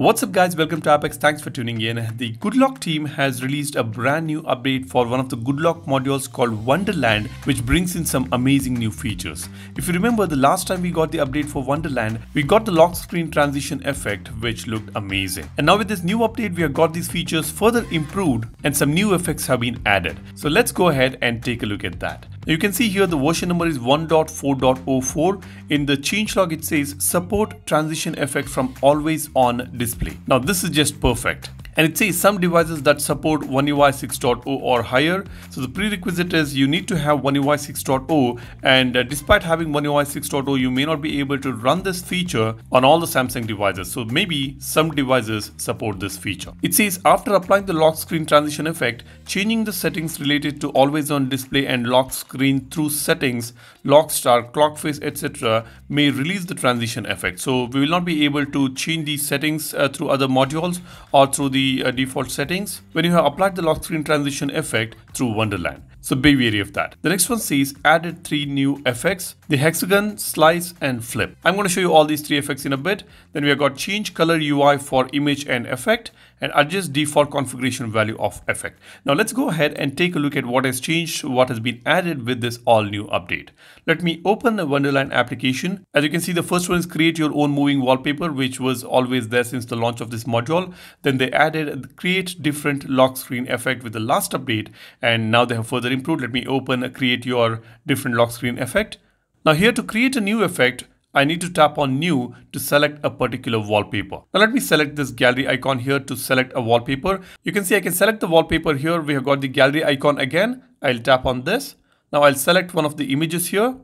What's up guys, welcome to AppX, thanks for tuning in. The Goodlock team has released a brand new update for one of the Goodlock modules called Wonderland which brings in some amazing new features. If you remember the last time we got the update for Wonderland, we got the lock screen transition effect which looked amazing. And now with this new update we have got these features further improved and some new effects have been added. So let's go ahead and take a look at that. You can see here the version number is 1.4.04. In the changelog it says support transition effect from always on display. Now this is just perfect and it says some devices that support One UI 6.0 or higher. So the prerequisite is you need to have One UI 6.0 and uh, despite having One UI 6.0 you may not be able to run this feature on all the Samsung devices. So maybe some devices support this feature. It says after applying the lock screen transition effect, changing the settings related to always on display and lock screen through settings, LockStar, clock face, etc. may release the transition effect. So we will not be able to change these settings uh, through other modules or through the the uh, default settings when you have applied the lock screen transition effect through Wonderland. So be wary of that. The next one says added three new effects, the hexagon, slice and flip. I'm going to show you all these three effects in a bit. Then we have got change color UI for image and effect and adjust default configuration value of effect. Now let's go ahead and take a look at what has changed, what has been added with this all new update. Let me open the Wonderland application. As you can see, the first one is create your own moving wallpaper, which was always there since the launch of this module. Then they added create different lock screen effect with the last update. And now they have further improved. Let me open create your different lock screen effect. Now here to create a new effect, I need to tap on new to select a particular wallpaper. Now let me select this gallery icon here to select a wallpaper. You can see I can select the wallpaper here. We have got the gallery icon again. I'll tap on this. Now I'll select one of the images here.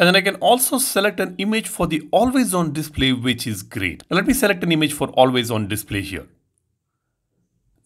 And then I can also select an image for the always on display, which is great. Now let me select an image for always on display here.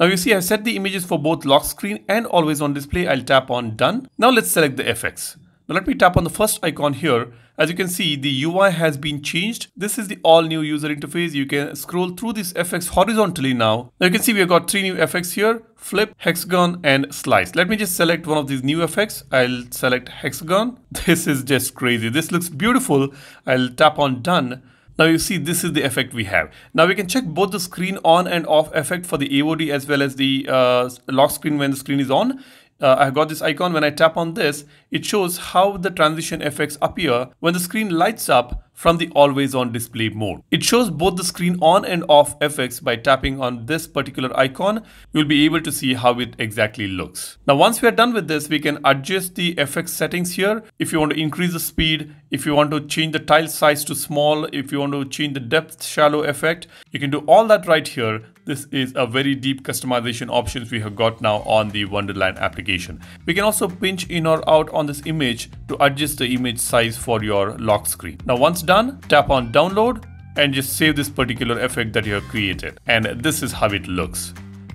Now you see I've set the images for both lock screen and always on display. I'll tap on done. Now let's select the FX. Now let me tap on the first icon here. As you can see, the UI has been changed. This is the all new user interface. You can scroll through this FX horizontally now. Now you can see we've got three new effects here, flip, hexagon and slice. Let me just select one of these new effects. I'll select hexagon. This is just crazy. This looks beautiful. I'll tap on done. Now you see this is the effect we have. Now we can check both the screen on and off effect for the AOD as well as the uh, lock screen when the screen is on. Uh, I've got this icon. When I tap on this, it shows how the transition effects appear when the screen lights up from the always on display mode. It shows both the screen on and off effects by tapping on this particular icon. You'll be able to see how it exactly looks. Now once we are done with this, we can adjust the FX settings here. If you want to increase the speed, if you want to change the tile size to small, if you want to change the depth shallow effect, you can do all that right here. This is a very deep customization options we have got now on the Wonderland application. We can also pinch in or out on this image to adjust the image size for your lock screen. Now once done, tap on download and just save this particular effect that you have created. And this is how it looks.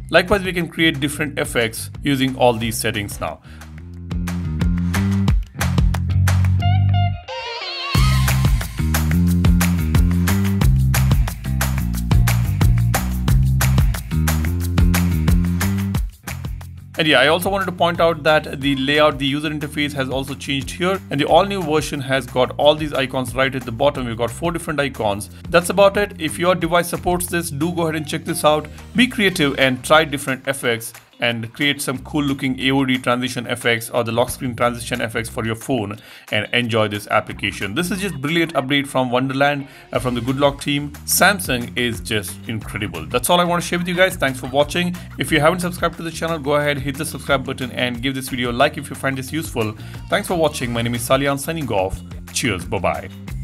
Likewise, we can create different effects using all these settings now. And yeah, I also wanted to point out that the layout, the user interface has also changed here and the all new version has got all these icons right at the bottom. We've got four different icons. That's about it. If your device supports this, do go ahead and check this out. Be creative and try different effects and create some cool looking AOD transition effects or the lock screen transition effects for your phone and enjoy this application. This is just brilliant update from Wonderland uh, from the Goodlock team. Samsung is just incredible. That's all I want to share with you guys. Thanks for watching. If you haven't subscribed to the channel, go ahead, hit the subscribe button and give this video a like if you find this useful. Thanks for watching. My name is Salian signing off. Cheers. Bye-bye.